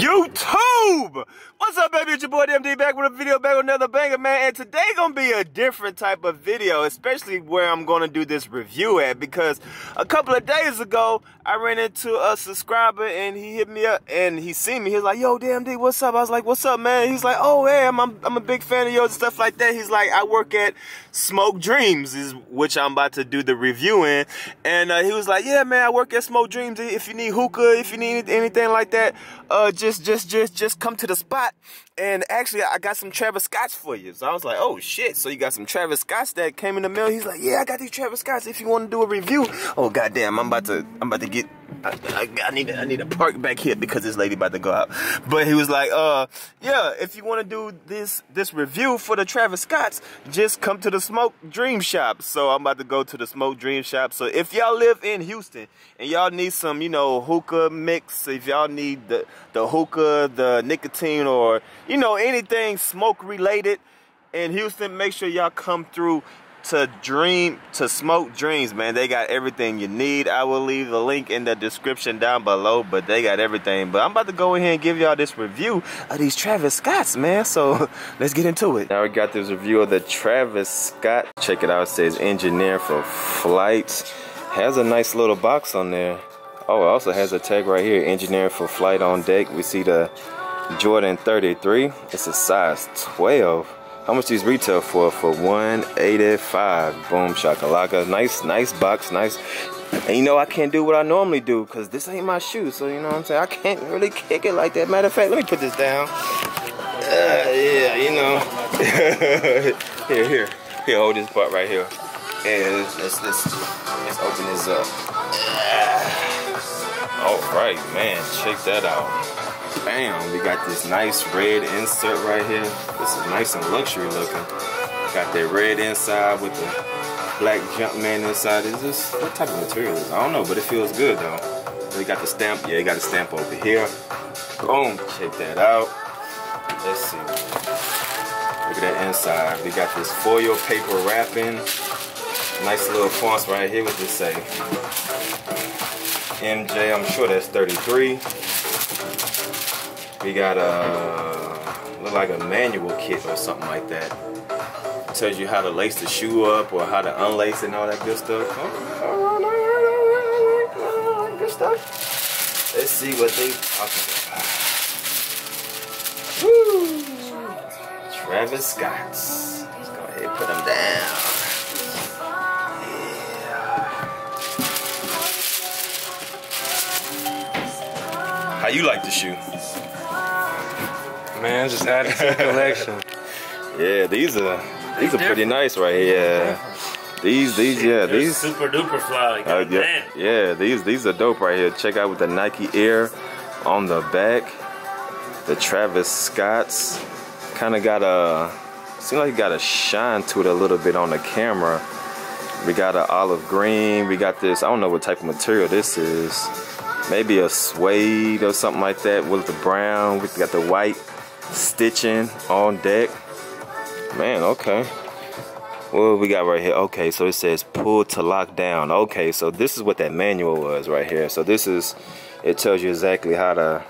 YouTube! What's up, baby? It's your boy DMD back with a video, back with another banger, man. And today gonna be a different type of video, especially where I'm gonna do this review at. Because a couple of days ago, I ran into a subscriber and he hit me up and he seen me. He's like, "Yo, DMD, what's up?" I was like, "What's up, man?" He's like, "Oh, hey, I'm I'm, a big fan of yours and stuff like that." He's like, "I work at Smoke Dreams, is which I'm about to do the review in." And uh, he was like, "Yeah, man, I work at Smoke Dreams. If you need hookah, if you need anything like that, uh, just just just just just come to the spot." And actually, I got some Travis Scotts for you. So I was like, oh shit. So you got some Travis Scotts that came in the mail. He's like, yeah, I got these Travis Scotts if you want to do a review. Oh goddamn, I'm about to, I'm about to get, I, I, need, I need to park back here because this lady about to go out. But he was like, uh, yeah, if you want to do this, this review for the Travis Scotts, just come to the Smoke Dream Shop. So I'm about to go to the Smoke Dream Shop. So if y'all live in Houston and y'all need some, you know, hookah mix, if y'all need the, the hookah, the nicotine, or you know, anything smoke related in Houston, make sure y'all come through to Dream to Smoke Dreams, man. They got everything you need. I will leave the link in the description down below, but they got everything. But I'm about to go in here and give y'all this review of these Travis Scotts, man. So let's get into it. Now we got this review of the Travis Scott. Check it out. It says engineer for flights. Has a nice little box on there. Oh, it also has a tag right here, engineer for flight on deck. We see the Jordan 33. It's a size 12. How much these retail for? For 185. Boom shakalaka. Nice, nice box. Nice. And you know I can't do what I normally do because this ain't my shoe. So you know what I'm saying? I can't really kick it like that. Matter of fact, let me put this down. Uh, yeah, you know. here, here. Here, hold this part right here. And let's, let's, let's open this up. All right, man. Check that out. Bam, we got this nice red insert right here. This is nice and luxury looking. Got that red inside with the black Jumpman inside. Is this, what type of material is I don't know, but it feels good though. We got the stamp, yeah, you got the stamp over here. Boom, check that out. Let's see. Look at that inside. We got this foil paper wrapping. Nice little fonts right here. What this say? MJ, I'm sure that's 33. We got a look like a manual kit or something like that. It tells you how to lace the shoe up or how to unlace and all that good stuff. Good stuff. Let's see what they talking about. Woo! Travis Scott's. Let's go ahead and put them down. You like the shoe? Man, just adding to the collection. yeah, these are these are pretty nice right here. These these yeah They're these super duper fly. Like, uh, yeah, yeah these these are dope right here. Check out with the Nike Air on the back. The Travis Scotts kind of got a seem like it got a shine to it a little bit on the camera. We got an olive green. We got this. I don't know what type of material this is. Maybe a suede or something like that with the brown. We got the white stitching on deck. Man, okay. What we got right here? Okay, so it says pull to lock down. Okay, so this is what that manual was right here. So this is, it tells you exactly how to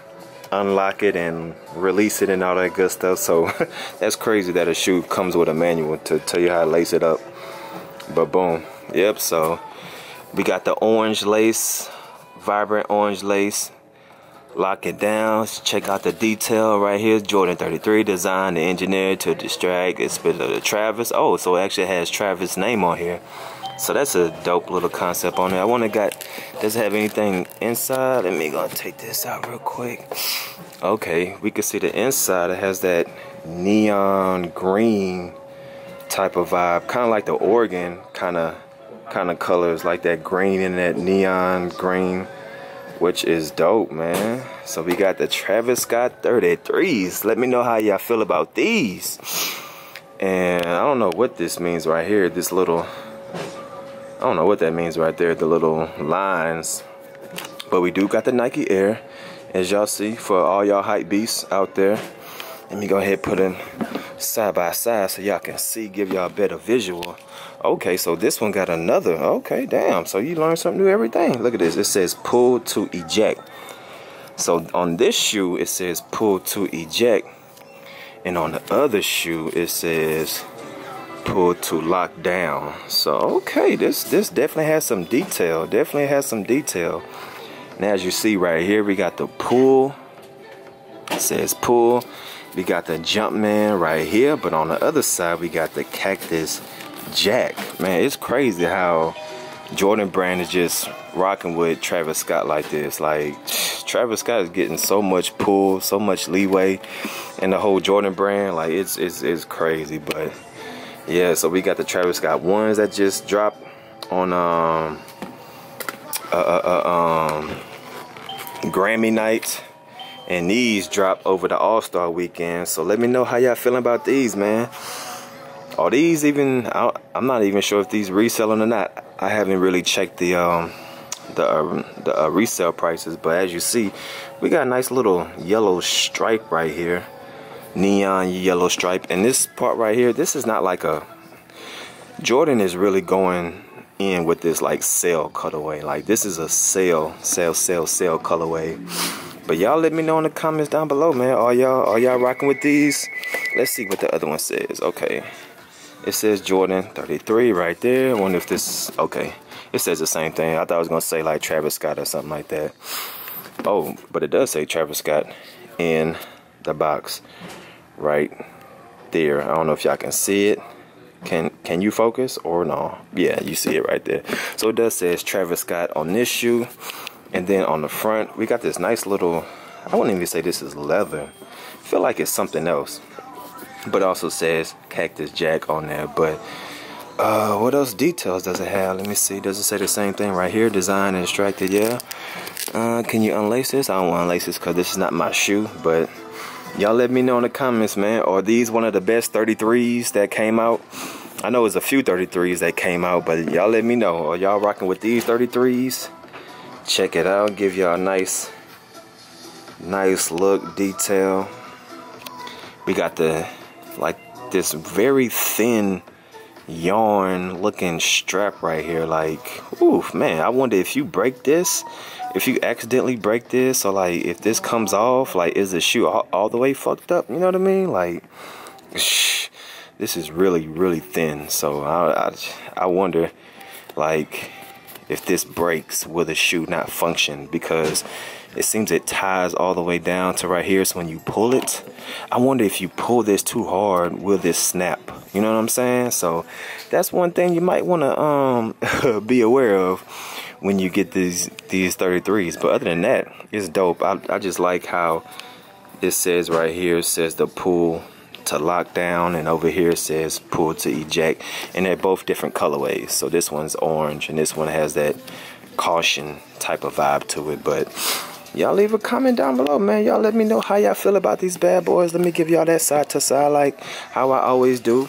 unlock it and release it and all that good stuff. So that's crazy that a shoe comes with a manual to tell you how to lace it up. But boom, yep, so we got the orange lace, vibrant orange lace. Lock it down. Check out the detail right here. Jordan 33 designed and engineered to distract it's bit of the travis. Oh so it actually has travis name on here. So that's a dope little concept on there. I want to got does it have anything inside? Let me go take this out real quick. Okay we can see the inside. It has that neon green type of vibe. Kind of like the Oregon kind of kind of colors like that green and that neon green which is dope, man. So we got the Travis Scott 33s. Let me know how y'all feel about these. And I don't know what this means right here. This little, I don't know what that means right there. The little lines. But we do got the Nike Air, as y'all see, for all y'all hype beasts out there. Let me go ahead put them side by side so y'all can see, give y'all a better visual. Okay, so this one got another. Okay, damn. So you learn something new every day. Look at this. It says pull to eject. So on this shoe, it says pull to eject. And on the other shoe, it says pull to lock down. So, okay, this, this definitely has some detail. Definitely has some detail. And as you see right here, we got the pull. It says pull. We got the Jumpman right here. But on the other side, we got the Cactus Jack. Man, it's crazy how Jordan Brand is just rocking with Travis Scott like this. Like, Travis Scott is getting so much pull, so much leeway in the whole Jordan brand. Like, it's, it's, it's crazy. But, yeah, so we got the Travis Scott ones that just dropped on um, uh, uh, uh, um, Grammy night. And these drop over the All-Star weekend. So let me know how y'all feeling about these, man. Are these even, I'm not even sure if these reselling or not. I haven't really checked the um, the, uh, the uh, resale prices. But as you see, we got a nice little yellow stripe right here. Neon yellow stripe. And this part right here, this is not like a, Jordan is really going in with this like sail cutaway. Like this is a sail sail sale sail colorway. But y'all let me know in the comments down below, man. Are y'all are y'all rocking with these? Let's see what the other one says. Okay. It says Jordan 33 right there. I wonder if this okay. It says the same thing. I thought I was gonna say like Travis Scott or something like that. Oh, but it does say Travis Scott in the box right there. I don't know if y'all can see it. Can can you focus or no? Yeah, you see it right there. So it does says Travis Scott on this shoe. And then on the front, we got this nice little, I wouldn't even say this is leather. I feel like it's something else. But also says Cactus Jack on there. But uh, what else details does it have? Let me see. Does it say the same thing right here? Design and extracted, yeah. Uh, can you unlace this? I don't want to unlace this because this is not my shoe. But y'all let me know in the comments, man. Are these one of the best 33s that came out? I know it's a few 33s that came out, but y'all let me know. Are y'all rocking with these 33s? Check it out give y'all a nice nice look detail. We got the like this very thin yarn looking strap right here like oof man I wonder if you break this if you accidentally break this or like if this comes off like is the shoe all, all the way fucked up you know what I mean? Like shh, this is really really thin so I, I, I wonder like if this breaks, will the shoe not function? Because it seems it ties all the way down to right here. So when you pull it, I wonder if you pull this too hard, will this snap? You know what I'm saying? So that's one thing you might want to um, be aware of when you get these these 33s. But other than that, it's dope. I, I just like how it says right here, it says the pull to lock down and over here says pull to eject and they're both different colorways so this one's orange and this one has that caution type of vibe to it but y'all leave a comment down below man y'all let me know how y'all feel about these bad boys let me give y'all that side to side like how I always do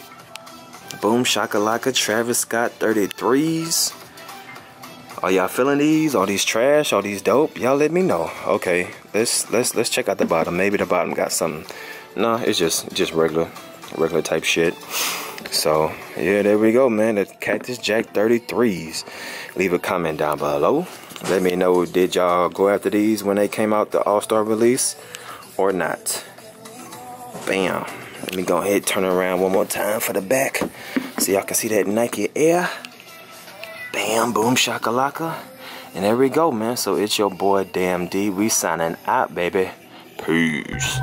boom shakalaka Travis Scott 33s are y'all feeling these? Are these trash? Are these dope? Y'all let me know. Okay, let's let's let's check out the bottom. Maybe the bottom got something no, it's just just regular, regular type shit. So yeah, there we go, man. The Cactus Jack 33s. Leave a comment down below. Let me know did y'all go after these when they came out the All Star release or not. Bam. Let me go ahead turn around one more time for the back, so y'all can see that Nike Air. Bam, boom, shakalaka. And there we go, man. So it's your boy Damn D. We signing out, baby. Peace.